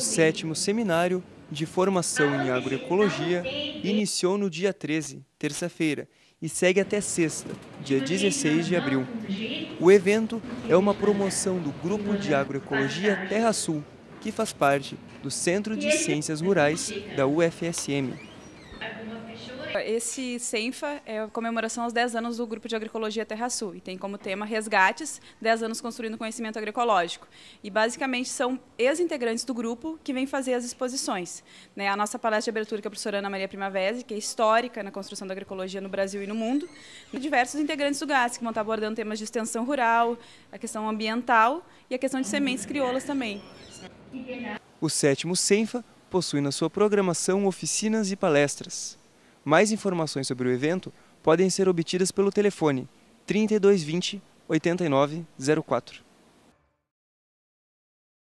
sétimo seminário de formação em agroecologia iniciou no dia 13, terça-feira, e segue até sexta, dia 16 de abril. O evento é uma promoção do Grupo de Agroecologia Terra Sul, que faz parte do Centro de Ciências Rurais da UFSM. Esse CENFA é a comemoração aos 10 anos do Grupo de Agroecologia Terra Sul e tem como tema Resgates, 10 anos construindo conhecimento agroecológico. E basicamente são ex-integrantes do grupo que vêm fazer as exposições. Né? A nossa palestra de abertura que é a professora Ana Maria Primavera, que é histórica na construção da agroecologia no Brasil e no mundo, e diversos integrantes do GAS que vão estar abordando temas de extensão rural, a questão ambiental e a questão de sementes crioulas também. O sétimo CENFA possui na sua programação oficinas e palestras. Mais informações sobre o evento podem ser obtidas pelo telefone 3220 8904.